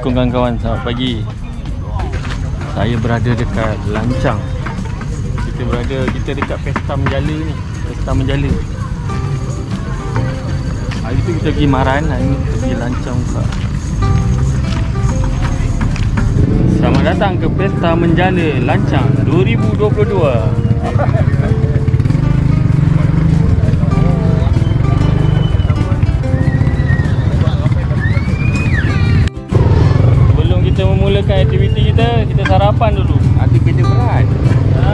Assalamualaikum kawan-kawan, selamat pagi. Saya berada dekat Lancang. Kita berada, kita dekat Pesta Menjala ni. Pesta Menjala. Hari tu kita pergi Maran, hari ni kita pergi Lancang pula. Selamat datang ke Pesta Menjala Lancang 2022 sarapan dulu. Nanti kita berat. Ha.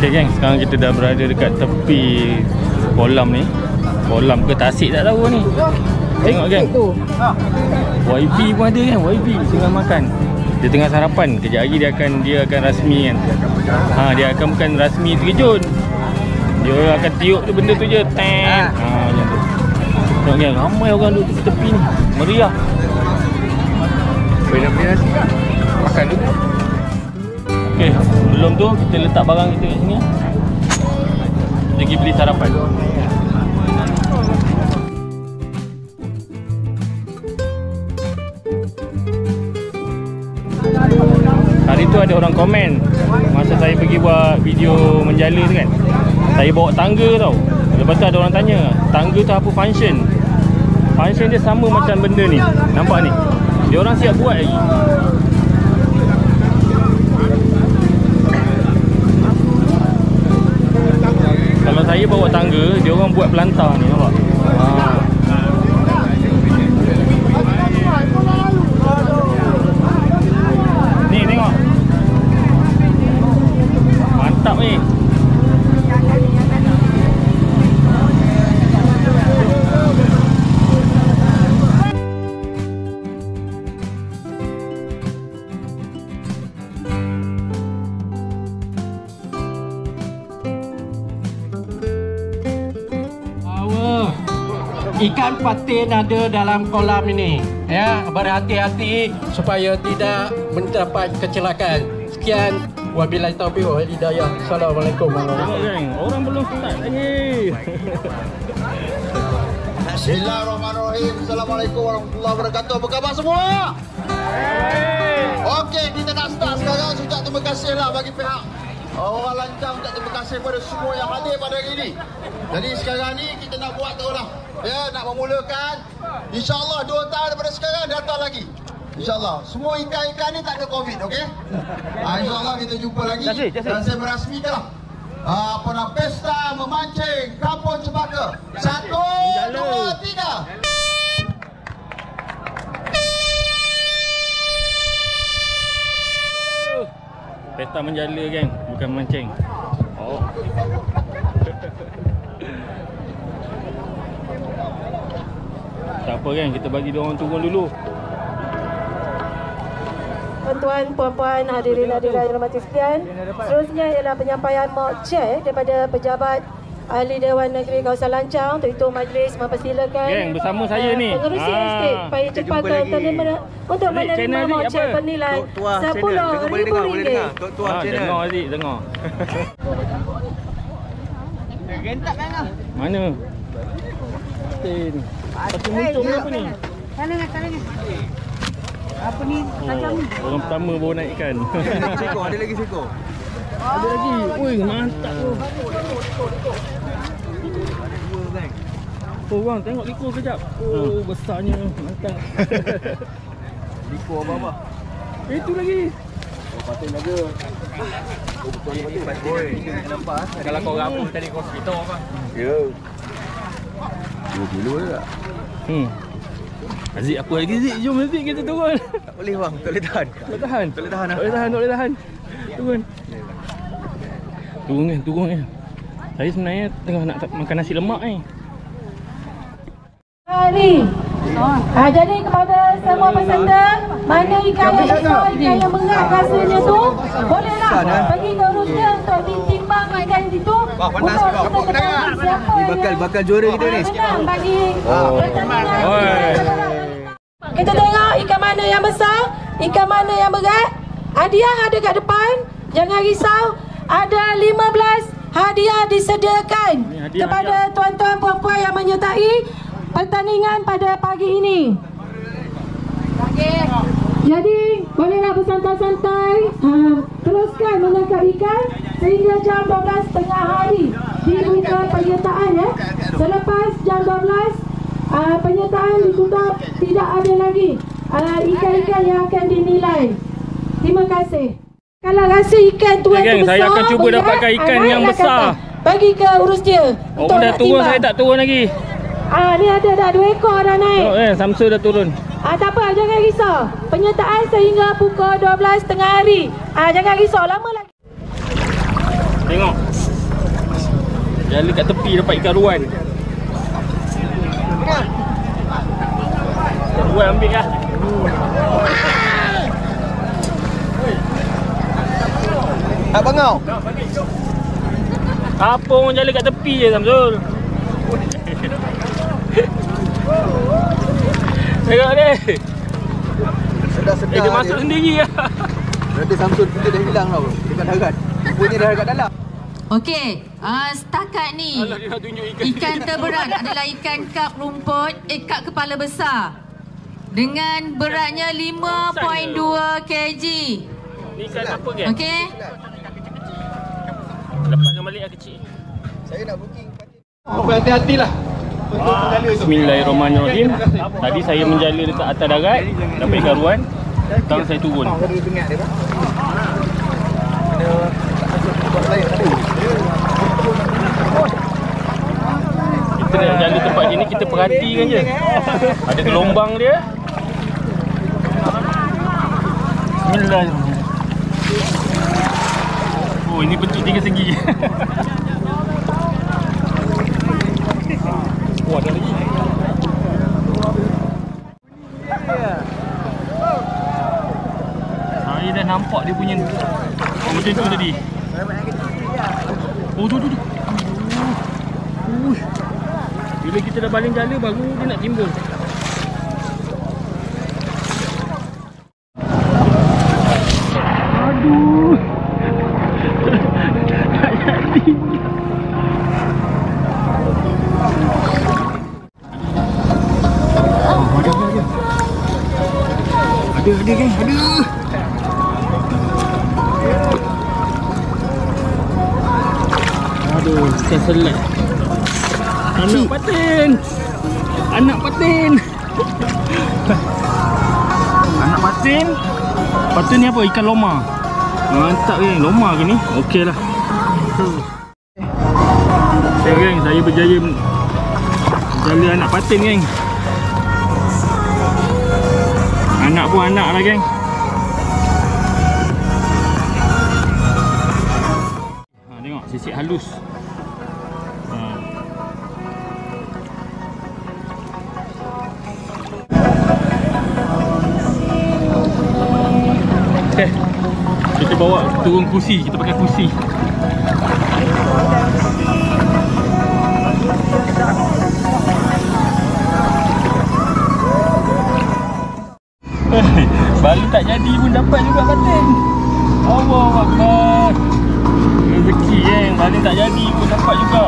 Okay geng, sekarang kita dah berada dekat tepi kolam ni. Kolam ke tasik tak tahu ni. Tengok geng. YB pun ada kan, YB tengah makan. Dia tengah sarapan. Kejap lagi dia akan dia akan rasmi kan. Ha, dia akan bukan rasmi terkejut. Dia akan tiup tu benda tu je. Teng. Ha, macam tu. Tengok geng, ramai orang duduk tepi-tepi ni. Meriah. Nak beli nasi tak? Makan dulu. Okey, sebelum tu kita letak barang kita kat sini. Kita pergi beli sarapan. Hari tu ada orang komen Masa saya pergi buat video menjala tu kan Saya bawa tangga tau Lepas tu ada orang tanya Tangga tu apa function Function dia sama macam benda ni Nampak ni Dia orang siap buat lagi Kalau saya bawa tangga, dia orang buat pelantar ni nampak. Ha. Ikan patin ada dalam kolam ini. Ya, berhati-hati supaya tidak mendapat kecelakaan. Sekian. Wabillahi taufiq wal hidayah. Assalamualaikum warahmatullahi geng, orang belum start lagi. Bismillahirrahmanirrahim. Assalamualaikum warahmatullahi wabarakatuh. Apa khabar semua? Okey, kita nak start sekarang. Ucap terima kasih lah bagi pihak orang lancang. Ucap terima kasih kepada semua yang hadir pada hari ini. Jadi sekarang ni kita nak buat tu lah. Ya, nak memulakan. InsyaAllah dua tahun daripada sekarang datang lagi. InsyaAllah. Semua ikan-ikan ni tak ada COVID, okey? Ha, InsyaAllah kita jumpa lagi. Dan saya merasmikan lah. Apa nak pesta memancing kampung Cempaka. Satu, dua, tiga. Pesta menjala geng, bukan mancing. Oh. tak apa kan, kita bagi dia orang turun dulu. Tuan-tuan, puan-puan, hadirin hadirat yang hormati sekalian. Seterusnya ialah penyampaian mock chair daripada pejabat Ahli Dewan Negeri Kawasan Lancang untuk itu majlis mempersilakan Geng, bersama saya ni. pengerusi Ah. estate supaya cepatkan menerima untuk Adik, menerima chair apa? bernilai Tok Tuah channel. Dengar, boleh ribu dengar, boleh dengar. ringgit. Tok Tuah Ah, channel. dengar adik, dengar. Gentak kan lah. Mana? Tin. Pasal muncul apa ni? Apa ni? Oh, orang pertama baru naik ikan. Seko, ada lagi seko. Ada lagi. Ui, mantap tu. Oh, bang, tengok liko kejap. Oh, besarnya. Mantap. Liko apa-apa. Eh, Itu lagi. Oi, nampak ah. Kalau kau rapu tadi kau kita apa? Ya. Dua kilo je tak? Hmm. Aziz, apa lagi Aziz? Jom Aziz kita turun. Tak boleh bang, tak boleh tahan. Tak boleh tahan. Tak boleh tahan Tak ah. boleh tahan, tak boleh tahan. Turun. Turun kan, turun kan. Saya sebenarnya tengah nak makan nasi lemak ni. Hari. Ha, jadi kepada semua peserta, mana ikan yang besar, ikan yang mengat rasanya tu, bolehlah pergi ke rute untuk ditimbang ikan itu Wah, panas untuk kau. kita ketahui siapa Ni bakal- bakal juara kita ni. menang bagi Oh. pertandingan. Kita tengok ikan mana yang besar, ikan mana yang berat. Hadiah ada kat depan. Jangan risau. Ada 15 hadiah disediakan hadiah, kepada tuan-tuan puan-puan yang menyertai pertandingan pada pagi ini. Jadi bolehlah bersantai-santai uh, Teruskan menangkap ikan Sehingga jam 12 tengah hari Dibuka penyertaan ya Selepas jam 12 uh, Penyertaan ditutup Tidak ada lagi uh, Ikan-ikan yang akan dinilai Terima kasih Kalau rasa ikan tuan Ya, tu geng, besar saya akan cuba boleh, dapatkan ah, ikan yang naiklah besar. ke atas. Bagi ke urus dia Oh dah turun saya tak turun lagi. Ah ni ada dah dua ekor dah naik. Oh eh Samsul dah turun. Ah tak apa, jangan risau. Penyertaan sehingga pukul 12 tengah hari. Ah jangan risau, lama lagi. Tengok. Jala kat tepi dapat ikan ruan. Ikan ruan ambil lah. Tak bangau. Apa orang jala kat tepi je Samsul. Tengok ni. Sedar-sedar Eh dia masuk sendiri lah. Nanti Samsul kita dah hilang tau. Dekat darat. Rupanya dah dekat dalam. Okey, uh, setakat ni Alah dia ikan. ikan terberat adalah ikan kap rumput, eh kap kepala besar. Dengan beratnya 5.2 kg. Ni ikan apa ke? Okey? Lepaskan balik lah kecil. Saya nak booking. Berhati-hatilah. Bismillahirrahmanirrahim. Tadi saya menjala dekat atas darat, dapat ikan ruan. Sekarang saya turun. Kita nak jala tempat sini kita perhatikan je. Ada gelombang dia. Bismillahirrahmanirrahim. Oh, ini bentuk tiga segi. Oh, ada dah nampak dia punya oh, macam tu tadi. Oh, tu tu tu. Bila kita dah baling jala baru dia nak timbul. Ada geng, ada. Aduh, ikan selat. Anak patin. Anak patin. Anak patin. Patin ni apa? Ikan loma. Mantap geng. Loma ke ni? Okey lah. Okay geng, saya berjaya Jala anak patin geng. Anak pun anak lah geng. Ha, tengok sisik halus. Ha. Okay. Kita bawa turun kursi, kita pakai kursi. Baru tak jadi pun dapat juga patin. Allah Akbar. Rezeki kan. Baru tak jadi pun dapat juga.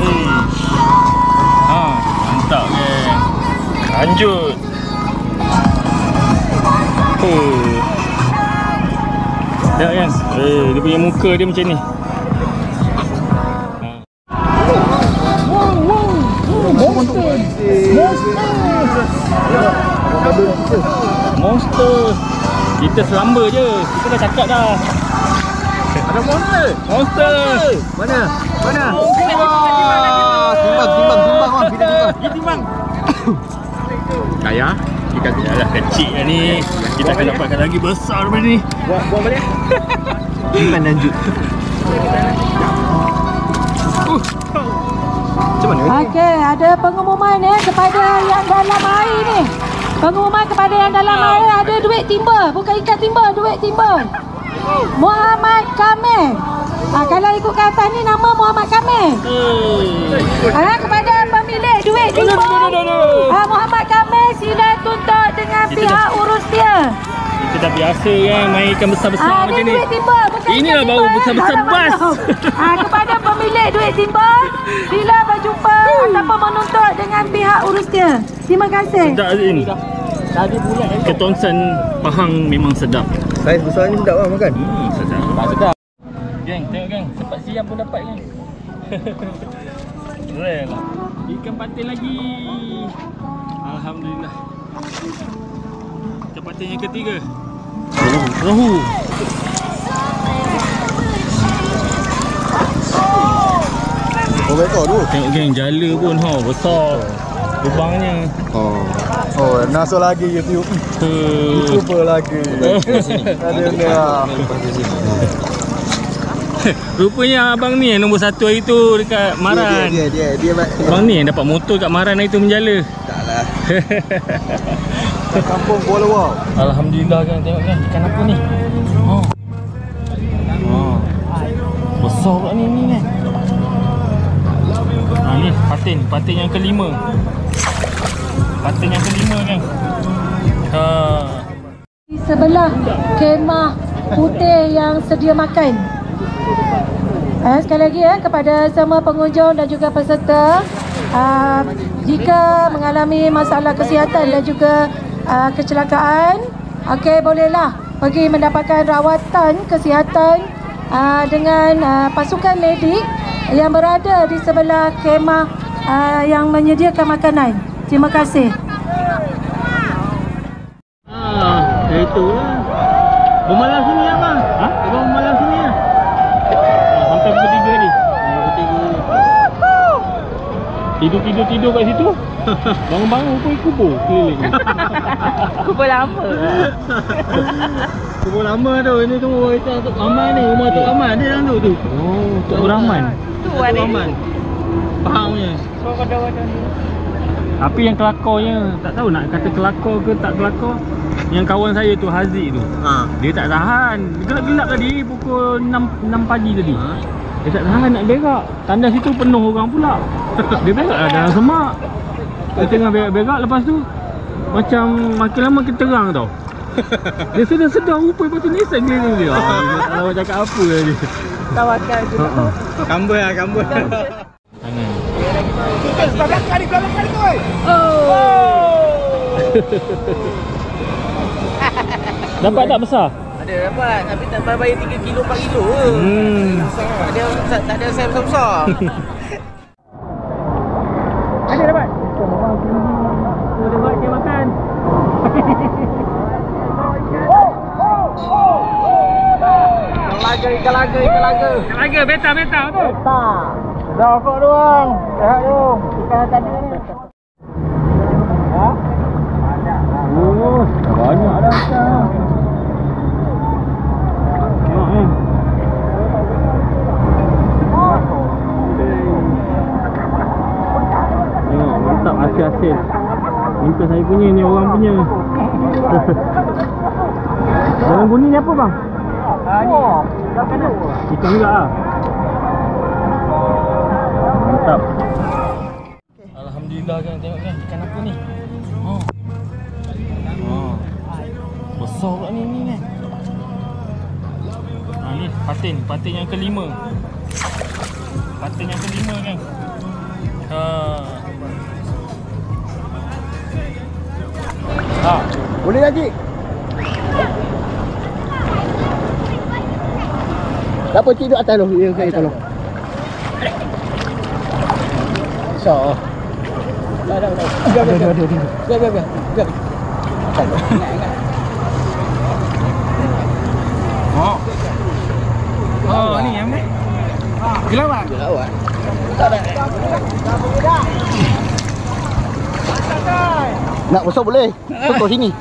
Eh. Ha, mantap kan. Lanjut. Oh. Tengok kan. Eh, dia punya muka dia macam ni. Ha. Monster. Kita selamba je. Kita dah cakap dah. Ada monster. Monster. Mana? Mana? Wah, timbang, timbang, timbang bang. Kita timbang. Kaya. Kita lah kecil lah ni. Kita akan dapatkan lagi besar daripada ni. Buat buat balik. Timbang lanjut. Macam mana? Okey, ada pengumuman ya kepada yang dalam air ni. Pengumuman kepada yang dalam air ada duit timba, bukan ikan timba, duit timba. Muhammad Kamil. Ha, kalau ikut atas ni nama Muhammad Kamil. Ha, kepada pemilik duit timba. Ha, Muhammad Kamil sila tuntut dengan pihak urus dia. Kita dah biasa kan main ikan besar-besar Ha, macam ni duit timba, bukan Inilah ikan baru besar-besar ada bas. Ha, kepada pemilik duit timba, Bila berjumpa ataupun menuntut dengan pihak urusnya. Terima kasih. Sedap Azim. Ketonsan Pahang memang sedap. Saiz besar ni sedap lah makan. Hmm, sedap. sedap. Geng, tengok geng. Sempat siap pun dapat geng. Rare lah. Ikan patin lagi. Alhamdulillah. Ikan patin yang ketiga. Rohu. Oh, betul tu. Tengok geng, jala pun ha, besar. Lubangnya. Oh. Oh, nasuk lagi YouTube. Uh, YouTuber lagi. Ada ni lah. Rupanya abang ni yang nombor satu hari tu dekat Maran. Dia, dia, dia, dia, dia. Abang ni yang dapat motor kat Maran hari tu menjala. Tak lah. Kampung Kuala Wow. Alhamdulillah kan tengok kan ikan apa ni? Ha. Ha. Besar pula ni ni kan. Ha ni patin, patin yang kelima. Patin yang kelima kan. Ha. Di sebelah kemah putih yang sedia makan. Eh, sekali lagi ya kepada semua pengunjung dan juga peserta uh, jika mengalami masalah kesihatan dan juga uh, kecelakaan okey bolehlah pergi mendapatkan rawatan kesihatan uh, dengan uh, pasukan medik yang berada di sebelah kemah uh, yang menyediakan makanan. Terima kasih. Ah, itulah. Bermalam sini abang. Ha? Abang bermalam sini ah. Ah, sampai pukul 3 ni. Pukul 3. Tidur-tidur-tidur kat situ. Bangun-bangun pergi kubur keliling. Kubur lama. kubur lama tu. Ini tu kita Tok Rahman ni. Rumah Tok Rahman dia dalam tu tu. Oh, Tok Rahman. Tu Tok Rahman. Faham punya. Tapi yang kelakarnya tak tahu nak kata kelakar ke tak kelakar. Yang kawan saya tu Haziq tu. Ha. Dia tak tahan. Gelap-gelap tadi pukul 6 6 pagi tadi. Dia tak tahan nak berak. Tandas situ penuh orang pula. Dia berak lah dalam semak. Dia tengah berak-berak lepas tu macam makin lama makin terang tau. Dia sedang-sedang rupa lepas tu nissan keliling dia. Ah, dia tak tahu cakap apa lah dia. Tawakal tu. Ha ah. Kambur lah, kambur. Tangan. Dapat tak besar? Ada dapat tapi tak bayar 3 kilo 4 kilo ke. Hmm. Tak ada tak, ada saya besar-besar. Ada dapat? Oh, dapat dia makan. ikan laga, ikan laga, ikan laga. Laga beta beta tu. Dah kok doang. Sehat tu. Ikan tadi ni. Oh, banyak dah ikan. Tengok ni. Tengok, mantap hasil-hasil. Ni bukan saya punya, ni orang punya. Dalam bunyi ni apa bang? Ikan juga lah. Patin, patin yang kelima. Patin yang kelima kan. Ha. Ha. Boleh lagi. Tak apa tidur atas tu. Ya, saya tolong. So. Dah, dah, dah. Biar, biar, biar. Biar, biar, biar. Biar. Oh. Oh ni yang ni. Gelawat. Gelawat. Nak besar boleh. Betul sini.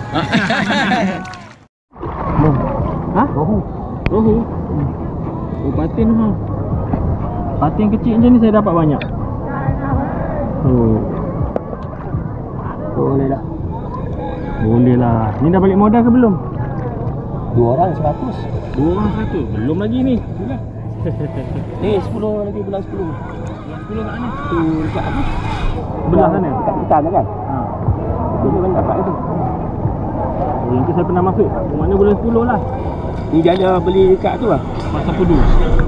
Ha? Rohu. Rohu. Oh patin ha. Patin kecil macam ni saya dapat banyak. Oh. Boleh dah. Boleh lah. Ni dah balik modal ke belum? Dua orang seratus. Dua orang satu. Belum lagi ni. Ni sepuluh lagi bulan sepuluh. Sepuluh kat mana? Tu dekat apa? Sebelah sana. Dekat hutan tu kan? Ha. Itu dia banyak dapat itu. Oh, yang tu saya pernah masuk. Mana bulan 10 lah. Ni dia ada beli dekat tu lah. Masa pudu.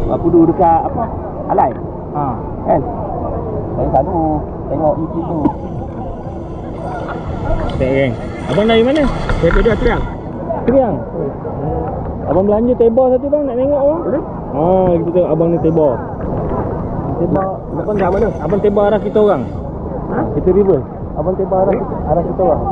Apa dulu dekat apa? Alai. Ha. Kan? Saya selalu tengok YouTube tu. Tak geng. Abang dari mana? Saya kerja triang. Kriang. Abang belanja tebor satu bang nak tengok bang. Boleh? Ha, kita tengok abang ni tebor. Tembak nak pandang mana? Abang tebor arah kita orang. Ha? Kita reverse. Abang tembak arah kita, arah kita orang.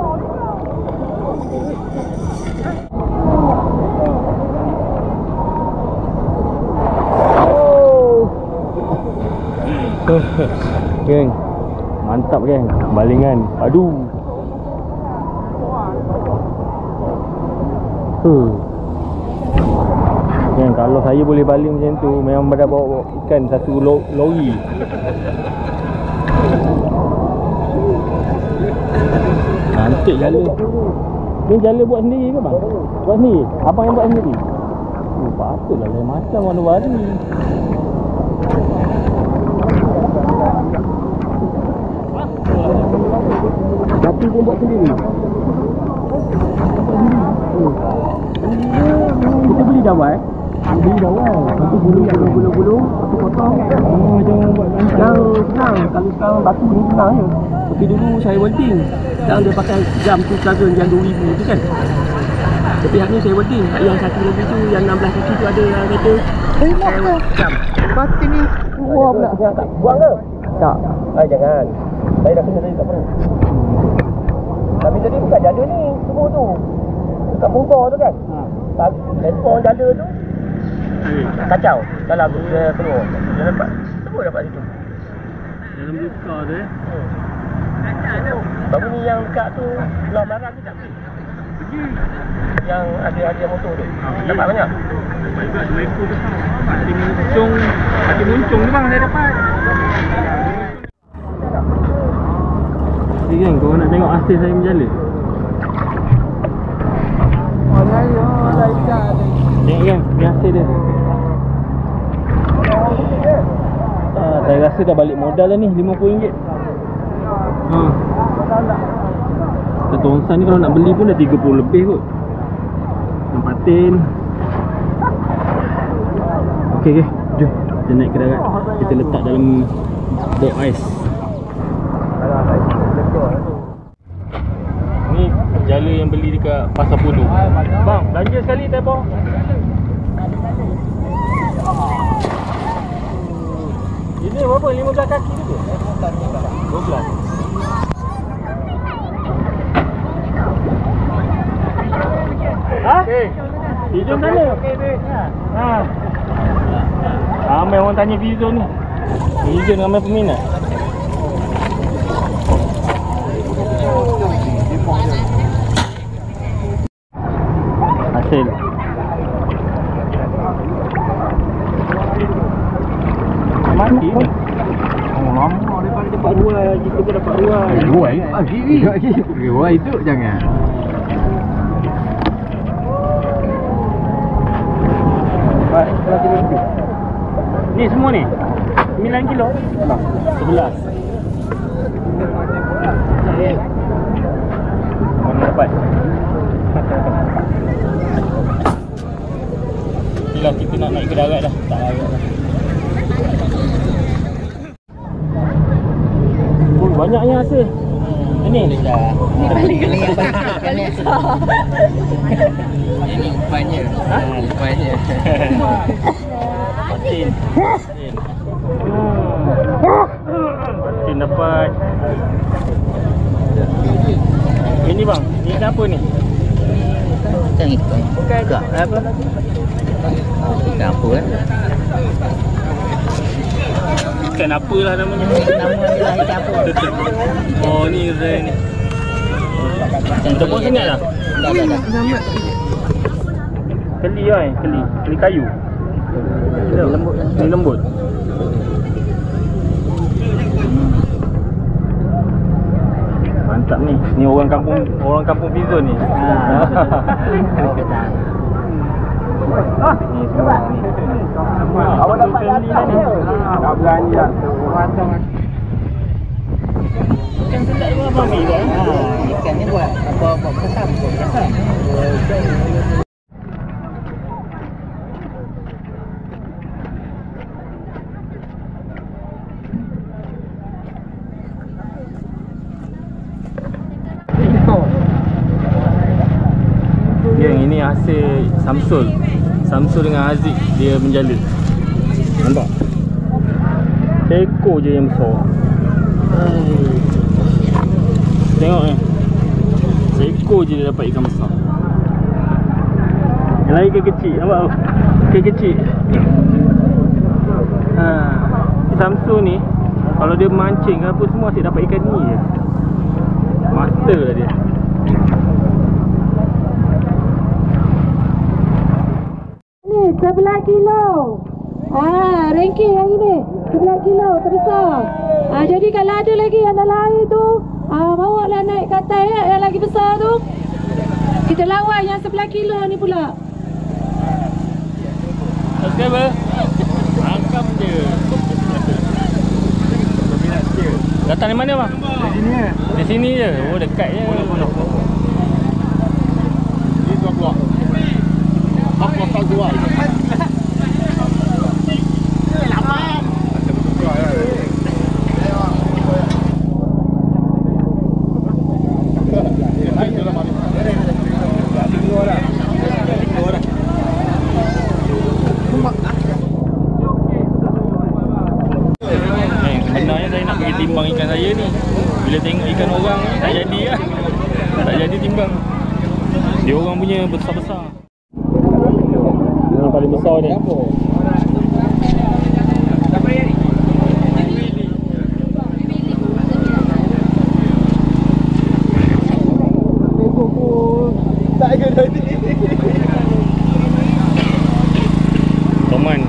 geng. Mantap geng. Balingan. Aduh. Huh. Geng, kalau saya boleh baling macam tu memang pada bawa, bawa ikan satu lo, lori. Cantik jala. Ni jala buat sendiri ke bang? Buat sendiri? Abang yang buat sendiri? Oh, patutlah lain macam warna-warni. Tapi pun buat sendiri. Kita beli dawai. Beli dawai. Satu bulu, bulu, bulu, bulu. Satu potong. Oh, macam buat Yang senang. Kalau sekarang batu ni senang je. Tapi dulu saya welding. Sekarang dia pakai jam tu sekarang jam 2000 tu kan. Tapi hari ni saya welding. Yang satu lagi tu, yang 16 kaki tu ada yang kata. Eh, nak Jam. Mati ni. Wah, pula. Tak buang ke? Tak. Ay, jangan. Saya dah kena tadi tak perlu. Tapi tadi bukan jada ni, semua tu. Dekat bungkor tu kan? Ha. Handphone jada tu. Kacau. Dalam dia keluar. Dia dapat. Semua dapat situ. Dalam buka tu eh. Baru ni yang dekat tu Belah barang ni tak pergi Yang ada hadiah motor tu Dapat banyak. Hati muncung. Hati muncung tu bang saya dapat. Ni kan, kau nak tengok hasil saya menjala? Dia. Ah, saya rasa dah balik modal dah ni, RM50. Ha. Satu onsan ni kalau nak beli pun dah 30 lebih kot. Tempatin. Okey, okey. Jom. Kita naik ke darat. Kita letak dalam bot ais. Ni jala yang beli dekat Pasar Pudu. Bang, belanja sekali tebor. Ini berapa? 15 kaki tu ke? 12. Ha? Hijau sana. Ha. Ramai orang tanya Vizo ni. Hijau ramai peminat. Mati ni. Oh, lama daripada dapat ruai. Kita pun dapat ruai. Ruai? Ah kiri Ruai tu jangan. Ni semua ni? 9 kilo? 11 Mana dapat? Itulah kita nak naik ke darat dah. Tak larat dah Oh, banyaknya hasil Ini Ini paling yang paling Ini umpannya. Ha? Umpannya. Patin Patin Patin dapat Ini bang, ni ikan apa ni? Ikan ikan. Bukan apa? Ikan apa kan? Ikan apa lah namanya Nama dia lah ikan apa? Oh ni Ray ni Tepung sangat lah Dah dah dah. Keli lah eh, keli Keli kayu Lembut. Ni lembut Mantap ni. Ni orang kampung orang kampung Fizon ni. Ha. ni semua. Awak dapat datang dia ah, Tak belanja. Ikan sedap tu apa ambil ah, kan? Ikan ni buat apa-apa kesan Yang ini hasil Samsul. Samsul dengan Haziq dia menjala Nampak? Seekor je yang besar Hai. Tengok ni Seekor je dia dapat ikan besar Yang lain ikan kecil Nampak tu? Ikan kecil ha. Samsul ni Kalau dia mancing ke apa semua Asyik dapat ikan ni je Master lah dia Ni 11 kilo. Ah, ranking yang ini 11 kilo terbesar. Ah, jadi kalau ada lagi yang dalam air tu, ah, bawa lah naik ke atas ya, yang lagi besar tu. Kita lawan yang 11 kilo ni pula. Subscriber Angkap je Datang dari mana bang? Dari sini je Dari sini je? Oh dekat je Ini tuan keluar. Sebenarnya saya nak timbang ikan saya ni. Bila tengok ikan orang ni tak jadi lah. Tak jadi timbang. Dia orang punya besar-besar Yang paling besar ni Tak ada tadi. Toman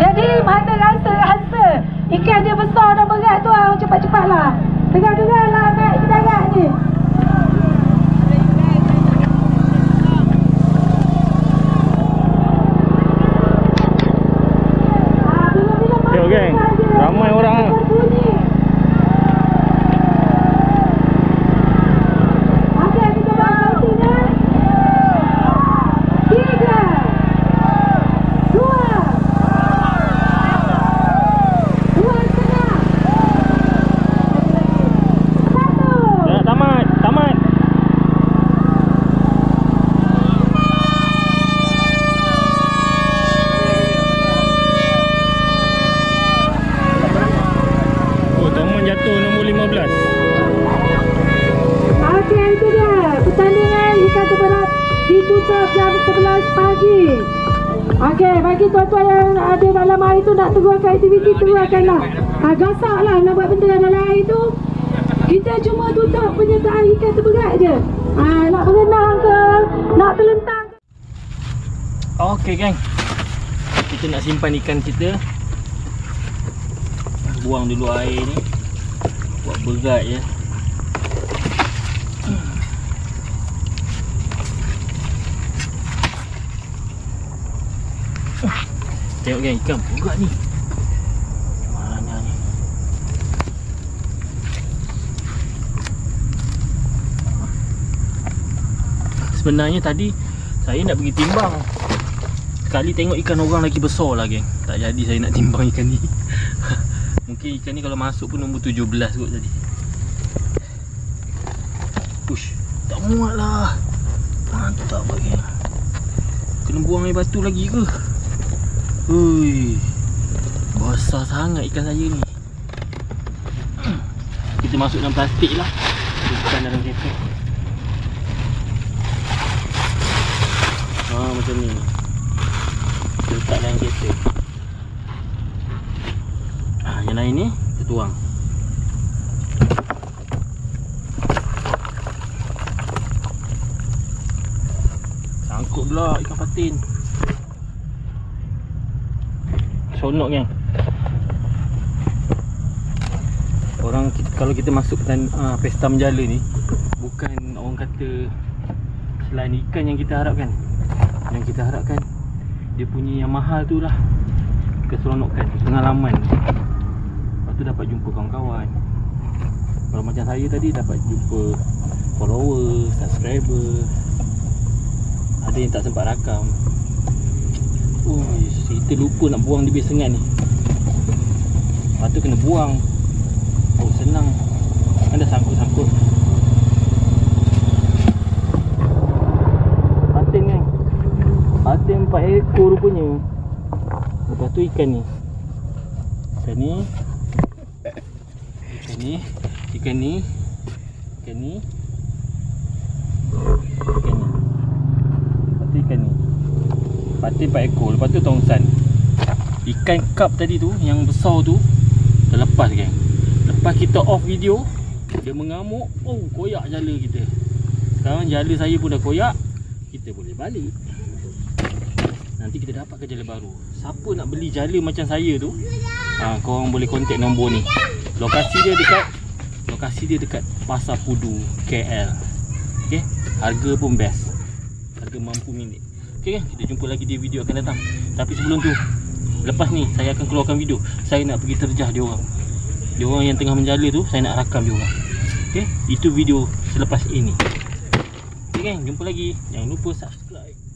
Jadi mana rasa-rasa ikan dia besar dan berat tu ah cepat-cepatlah. Tegang-tegang lah naik ke darat ni. Ah, bila-bila Tengok geng Ramai orang lah Berbunyi. Okey, kita dah berhenti dah. Tiga. Dua. Dua setengah. Satu. Dah tamat Tamat Oh Toman jatuh nombor 15 Okey, itu dia. Pertandingan ikan terberat ditutup jam 11 pagi. Okey, bagi tuan-tuan yang ada dalam air tu nak teruskan aktiviti, teruskanlah. Ha, gasaklah nak buat benda dalam air tu. Kita cuma tutup penyertaan ikan terberat je. Ha, nak berenang ke, nak terlentang ke. Okey geng Kita nak simpan ikan kita Buang dulu air ni Buat berat je Tengok geng ikan berat ni Mana ni Sebenarnya tadi Saya nak pergi timbang. Sekali tengok ikan orang lagi besar lah geng. Tak jadi saya nak timbang ikan ni. Mungkin ikan ni kalau masuk pun nombor 17 kot tadi. Push Tak muat lah. Mantap geng. Kena buang air batu lagi ke? Hui Besar sangat ikan saya ni. Kita masuk dalam plastik lah. Bukan dalam kereta Ha macam ni. Kita letak dalam kereta. Ha, Yang lain ni Kita tuang Sangkut pula ikan patin. Sonok kan Orang kita, kalau kita masuk petan, uh, pesta menjala ni Bukan orang kata Selain ikan yang kita harapkan kita harapkan. Dia punya yang mahal tu lah. Keseronokan, pengalaman Lepas tu dapat jumpa kawan-kawan. Kalau macam saya tadi dapat jumpa Follower, subscriber. Ada yang tak sempat rakam. Oh, kita lupa nak buang di base sengat ni. Lepas tu kena buang. Oh senang. Kan dah sangkut-sangkut Ada empat ekor rupanya. Lepas tu ikan ni. Ikan ni. Ikan ni. Ikan ni. Ikan ni. Ikan ni. Lepas tu ikan ni. Lepas tu empat ekor Lepas tu tongsan. Ikan cup tadi tu Yang besar tu Dah lepas geng. Lepas kita off video Dia mengamuk. Oh koyak jala kita. Sekarang jala saya pun dah koyak Kita boleh balik Nanti kita dapat jala baru. Siapa nak beli jala macam saya tu? Ha, Korang boleh contact nombor ni. Lokasi dia dekat Lokasi dia dekat Pasar Pudu KL Okay Harga pun best. Harga mampu minit. Okay Kita jumpa lagi di video akan datang. Tapi sebelum tu Lepas ni saya akan keluarkan video. Saya nak pergi terjah dia orang. Dia orang yang tengah menjala tu Saya nak rakam dia orang. Okay Itu video selepas ini. Okay Jumpa lagi. Jangan lupa subscribe